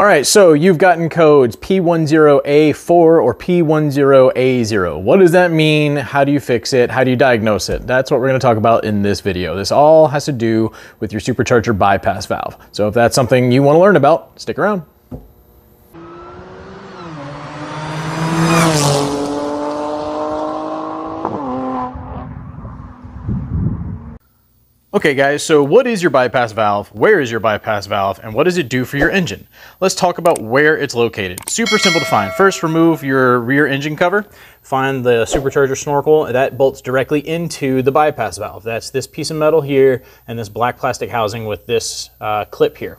All right, so you've gotten codes P10A4 or P10A0. What does that mean? How do you fix it? How do you diagnose it? That's what we're gonna talk about in this video. This all has to do with your supercharger bypass valve. So if that's something you wanna learn about, stick around. Okay guys, so what is your bypass valve? Where is your bypass valve? And what does it do for your engine? Let's talk about where it's located. Super simple to find. First, remove your rear engine cover. Find the supercharger snorkel. That bolts directly into the bypass valve. That's this piece of metal here and this black plastic housing with this uh, clip here.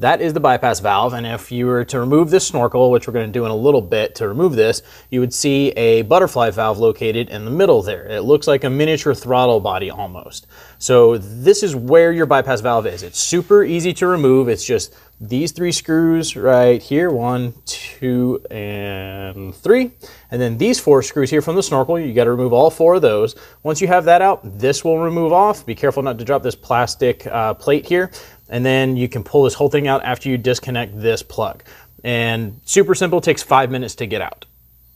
That is the bypass valve, and if you were to remove this snorkel, which we're going to do in a little bit to remove this, you would see a butterfly valve located in the middle there. It looks like a miniature throttle body almost. So this is where your bypass valve is. It's super easy to remove. It's just these three screws right here, one, two, and three. And then these four screws here from the snorkel, you gotta remove all four of those. Once you have that out, this will remove off. Be careful not to drop this plastic uh, plate here. And then you can pull this whole thing out after you disconnect this plug. And super simple, takes five minutes to get out.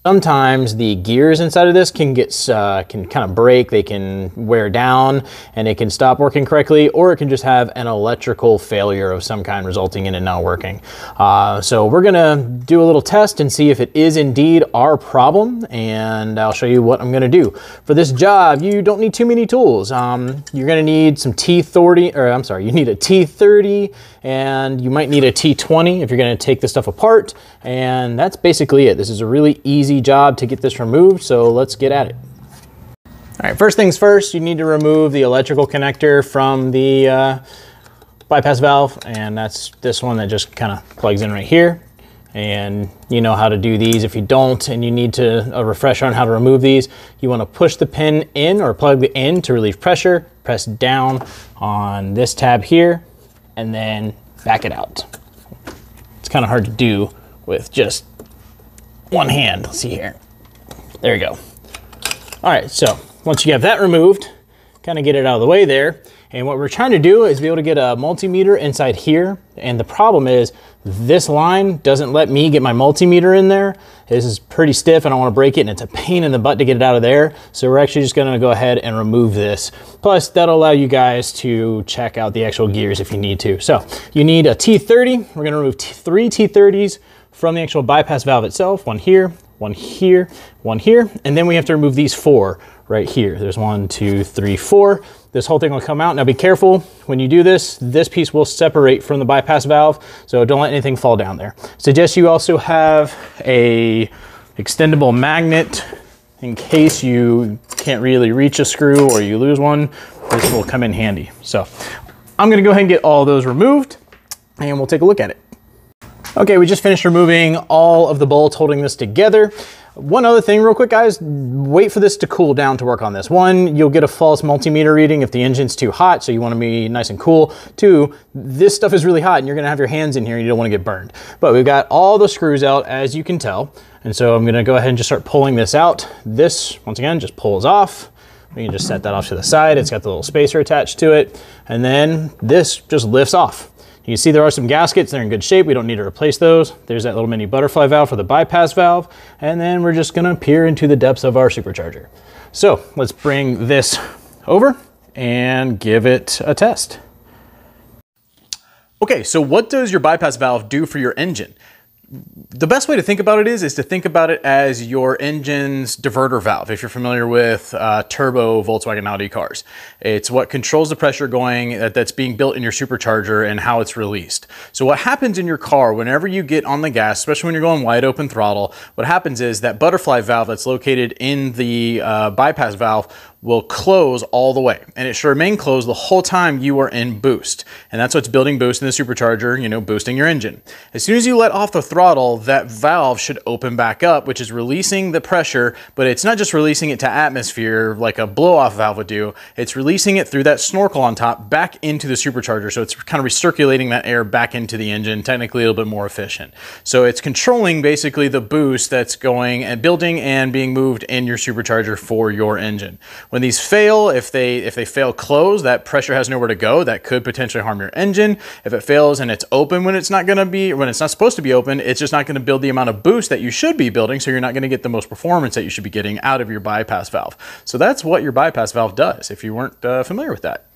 Sometimes the gears inside of this can get uh, can kind of break, they can wear down, and it can stop working correctly, or it can just have an electrical failure of some kind resulting in it not working. Uh, so we're gonna do a little test and see if it is indeed our problem, and I'll show you what I'm gonna do. For this job, you don't need too many tools. Um, you're gonna need some T30, or I'm sorry, you need a T30, and you might need a T20 if you're gonna take this stuff apart, and that's basically it. This is a really easy job to get this removed, so let's get at it. All right, first things first, you need to remove the electrical connector from the uh, bypass valve, and that's this one that just kind of plugs in right here. And you know how to do these. If you don't and you need to a refresher on how to remove these, you want to push the pin in or plug the in to relieve pressure, press down on this tab here, and then back it out. It's kind of hard to do with just one hand. Let's see here. There you go. All right, so once you have that removed, kind of get it out of the way there. And what we're trying to do is be able to get a multimeter inside here. And the problem is this line doesn't let me get my multimeter in there. This is pretty stiff. And I want to break it and it's a pain in the butt to get it out of there. So we're actually just going to go ahead and remove this. Plus that'll allow you guys to check out the actual gears if you need to. So you need a T30. We're going to remove three T30s from the actual bypass valve itself, one here, one here, one here, and then we have to remove these four right here. There's one, two, three, four. This whole thing will come out. Now be careful when you do this, this piece will separate from the bypass valve, so don't let anything fall down there. Suggest you also have a extendable magnet in case you can't really reach a screw or you lose one, this will come in handy. So I'm gonna go ahead and get all those removed and we'll take a look at it. Okay, we just finished removing all of the bolts holding this together. One other thing real quick, guys, wait for this to cool down to work on this. One, you'll get a false multimeter reading if the engine's too hot, so you wanna be nice and cool. Two, this stuff is really hot and you're gonna have your hands in here and you don't wanna get burned. But we've got all the screws out, as you can tell. And so I'm gonna go ahead and just start pulling this out. This, once again, just pulls off. We can just set that off to the side. It's got the little spacer attached to it. And then this just lifts off. You can see there are some gaskets, they're in good shape. We don't need to replace those. There's that little mini butterfly valve for the bypass valve. And then we're just gonna peer into the depths of our supercharger. So let's bring this over and give it a test. Okay, so what does your bypass valve do for your engine? The best way to think about it is is to think about it as your engine's diverter valve if you're familiar with uh, turbo Volkswagen Audi cars. It's what controls the pressure going that, that's being built in your supercharger and how it's released. So what happens in your car whenever you get on the gas especially when you're going wide open throttle what happens is that butterfly valve that's located in the uh, bypass valve will close all the way and it should remain closed the whole time you are in boost. And that's what's building boost in the supercharger, you know, boosting your engine. As soon as you let off the throttle, that valve should open back up, which is releasing the pressure, but it's not just releasing it to atmosphere like a blow off valve would do. It's releasing it through that snorkel on top back into the supercharger. So it's kind of recirculating that air back into the engine, technically a little bit more efficient. So it's controlling basically the boost that's going and building and being moved in your supercharger for your engine. When these fail, if they if they fail closed, that pressure has nowhere to go. That could potentially harm your engine. If it fails and it's open when it's not going to be when it's not supposed to be open, it's just not going to build the amount of boost that you should be building, so you're not going to get the most performance that you should be getting out of your bypass valve. So that's what your bypass valve does. If you weren't uh, familiar with that.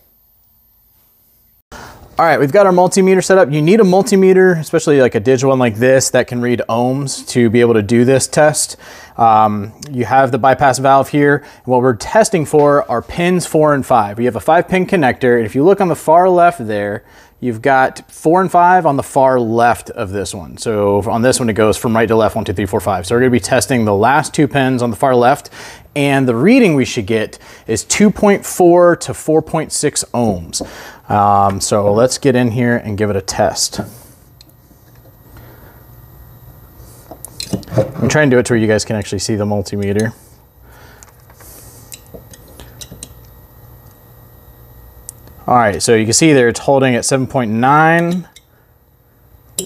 All right, we've got our multimeter set up. You need a multimeter, especially like a digital one like this that can read ohms to be able to do this test. Um, you have the bypass valve here. What we're testing for are pins four and five. We have a five pin connector. And if you look on the far left there, you've got four and five on the far left of this one. So on this one, it goes from right to left, one, two, three, four, five. So we're gonna be testing the last two pins on the far left and the reading we should get is 2.4 to 4.6 ohms. Um, so let's get in here and give it a test. I'm trying to do it to where you guys can actually see the multimeter. All right, so you can see there it's holding at 7.9.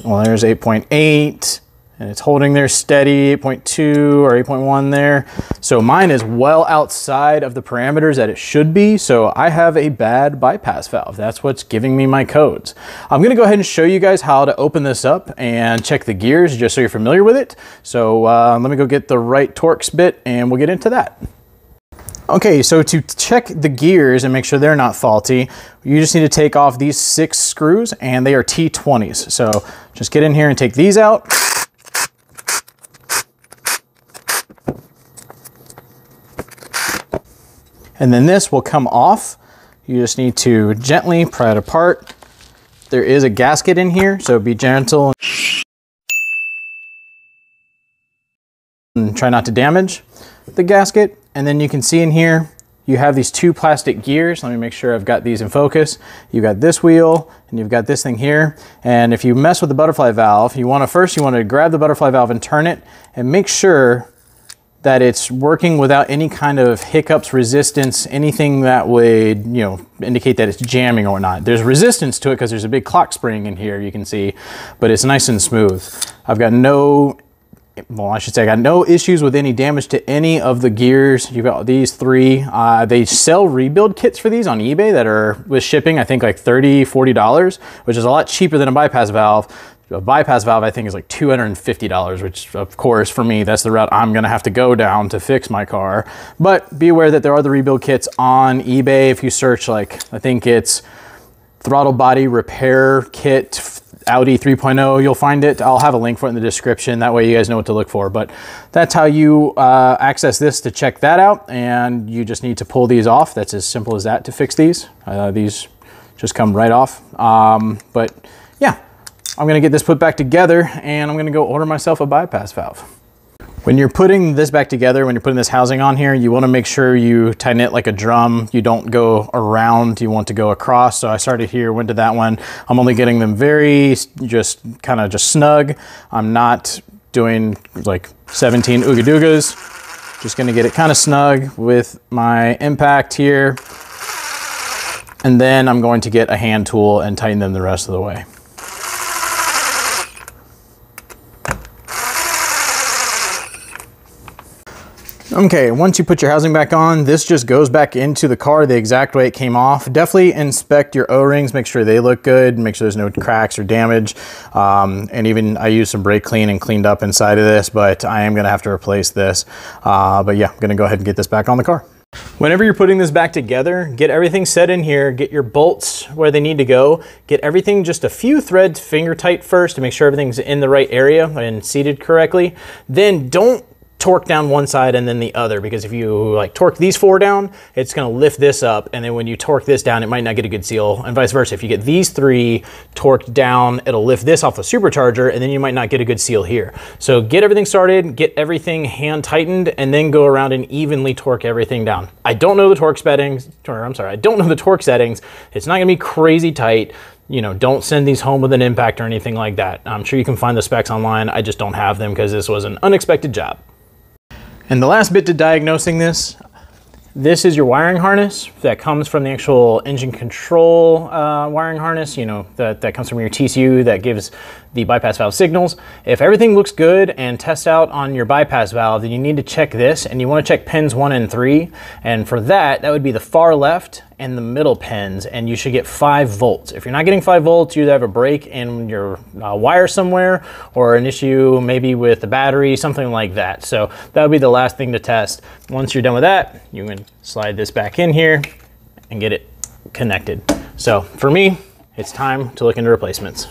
Well, there's 8.8 and it's holding there steady 8.2 or 8.1 there. So mine is well outside of the parameters that it should be. So I have a bad bypass valve. That's what's giving me my codes. I'm gonna go ahead and show you guys how to open this up and check the gears just so you're familiar with it. So uh, let me go get the right Torx bit and we'll get into that. Okay, so to check the gears and make sure they're not faulty, you just need to take off these six screws and they are T20s. So just get in here and take these out. And then this will come off. You just need to gently pry it apart. There is a gasket in here, so be gentle and try not to damage the gasket. And then you can see in here, you have these two plastic gears. Let me make sure I've got these in focus. You've got this wheel and you've got this thing here. And if you mess with the butterfly valve, you wanna first, you wanna grab the butterfly valve and turn it and make sure that it's working without any kind of hiccups, resistance, anything that would, you know, indicate that it's jamming or not. There's resistance to it because there's a big clock spring in here, you can see, but it's nice and smooth. I've got no, well, I should say I got no issues with any damage to any of the gears. You've got these three. Uh, they sell rebuild kits for these on eBay that are with shipping, I think like 30 $40, which is a lot cheaper than a bypass valve a bypass valve I think is like $250, which of course for me, that's the route I'm gonna have to go down to fix my car. But be aware that there are the rebuild kits on eBay. If you search like, I think it's throttle body repair kit Audi 3.0, you'll find it. I'll have a link for it in the description. That way you guys know what to look for. But that's how you uh, access this to check that out. And you just need to pull these off. That's as simple as that to fix these. Uh, these just come right off. Um, but yeah, I'm gonna get this put back together and I'm gonna go order myself a bypass valve. When you're putting this back together, when you're putting this housing on here, you wanna make sure you tighten it like a drum. You don't go around, you want to go across. So I started here, went to that one. I'm only getting them very, just kind of just snug. I'm not doing like 17 ooga doogas. Just gonna get it kind of snug with my impact here. And then I'm going to get a hand tool and tighten them the rest of the way. Okay, once you put your housing back on, this just goes back into the car the exact way it came off. Definitely inspect your O-rings, make sure they look good, make sure there's no cracks or damage. Um, and even I used some brake clean and cleaned up inside of this, but I am gonna have to replace this. Uh, but yeah, I'm gonna go ahead and get this back on the car. Whenever you're putting this back together, get everything set in here, get your bolts where they need to go, get everything just a few threads finger tight first to make sure everything's in the right area and seated correctly. Then don't torque down one side and then the other because if you like torque these four down, it's gonna lift this up and then when you torque this down, it might not get a good seal and vice versa. If you get these three torqued down, it'll lift this off the supercharger and then you might not get a good seal here. So get everything started, get everything hand tightened and then go around and evenly torque everything down. I don't know the torque settings, or I'm sorry, I don't know the torque settings. It's not gonna be crazy tight you know, don't send these home with an impact or anything like that. I'm sure you can find the specs online. I just don't have them because this was an unexpected job. And the last bit to diagnosing this, This is your wiring harness that comes from the actual engine control uh, wiring harness, you know, that, that comes from your TCU that gives the bypass valve signals. If everything looks good and test out on your bypass valve, then you need to check this and you wanna check pins one and three. And for that, that would be the far left and the middle pins and you should get five volts. If you're not getting five volts, you have a break in your uh, wire somewhere or an issue maybe with the battery, something like that. So that would be the last thing to test. Once you're done with that, you can slide this back in here and get it connected. So for me, it's time to look into replacements.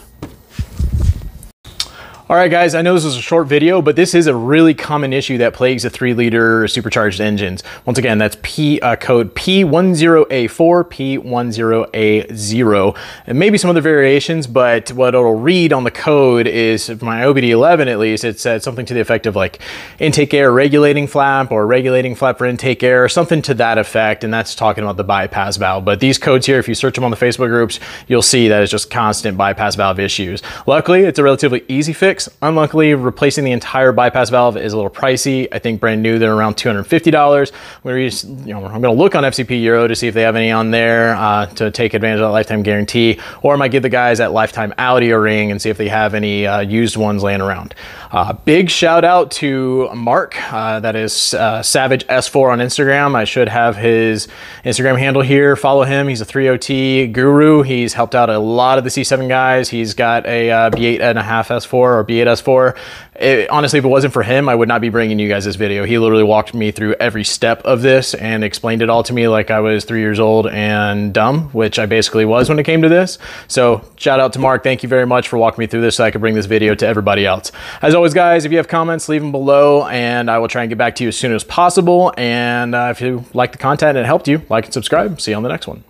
All right, guys, I know this is a short video, but this is a really common issue that plagues the three liter supercharged engines. Once again, that's P uh, code P10A4, P10A0, and maybe some other variations, but what it'll read on the code is, my OBDeleven at least, it said something to the effect of like intake air regulating flap or regulating flap for intake air, something to that effect, and that's talking about the bypass valve. But these codes here, if you search them on the Facebook groups, you'll see that it's just constant bypass valve issues. Luckily, it's a relatively easy fix Unluckily, replacing the entire bypass valve is a little pricey. I think brand new, they're around $250. We're just, you know, I'm gonna look on FCP Euro to see if they have any on there uh, to take advantage of that lifetime guarantee, or I might give the guys at Lifetime Audi a ring and see if they have any uh, used ones laying around. Uh, big shout out to Mark, uh, that is uh, Savage S4 on Instagram. I should have his Instagram handle here. Follow him. He's a 3.0T guru. He's helped out a lot of the C7 guys. He's got a uh, B8 and a half S4 or B8S4. It, honestly, if it wasn't for him, I would not be bringing you guys this video. He literally walked me through every step of this and explained it all to me like I was three years old and dumb, which I basically was when it came to this. So shout out to Mark. Thank you very much for walking me through this so I could bring this video to everybody else. As always, guys, if you have comments, leave them below and I will try and get back to you as soon as possible. And uh, if you like the content and it helped you, like and subscribe. See you on the next one.